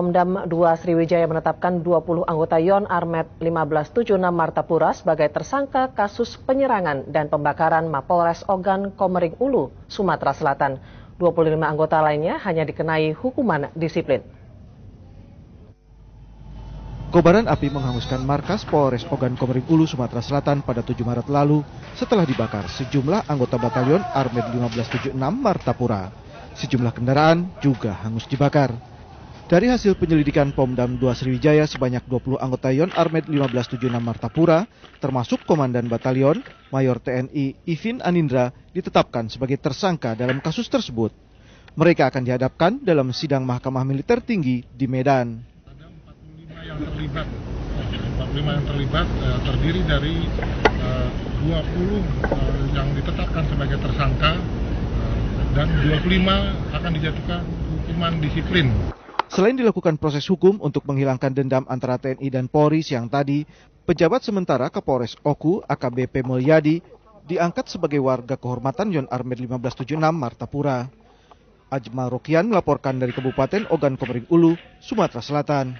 Pomdam 2 Sriwijaya menetapkan 20 anggota Yon Armet 1576 Martapura sebagai tersangka kasus penyerangan dan pembakaran Mapolres Ogan Komering Ulu, Sumatera Selatan. 25 anggota lainnya hanya dikenai hukuman disiplin. Kobaran api menghanguskan markas Polres Ogan Komering Ulu, Sumatera Selatan pada 7 Maret lalu setelah dibakar sejumlah anggota batalion Armet 1576 Martapura. Sejumlah kendaraan juga hangus dibakar. Dari hasil penyelidikan Pomdam 2 Sriwijaya sebanyak 20 anggota Yon Armet 1576 Martapura, termasuk Komandan Batalion, Mayor TNI Ivin Anindra, ditetapkan sebagai tersangka dalam kasus tersebut. Mereka akan dihadapkan dalam sidang Mahkamah Militer Tinggi di Medan. Ada 45 yang terlibat, 45 yang terlibat eh, terdiri dari eh, 20 eh, yang ditetapkan sebagai tersangka eh, dan 25 akan dijatuhkan hukuman disiplin. Selain dilakukan proses hukum untuk menghilangkan dendam antara TNI dan Polri siang tadi, pejabat sementara Kapolres Oku AKBP Mulyadi diangkat sebagai warga kehormatan Yon Armet 1576 Martapura. Ajmal Rokian melaporkan dari Kabupaten Ogan Komering Ulu, Sumatera Selatan.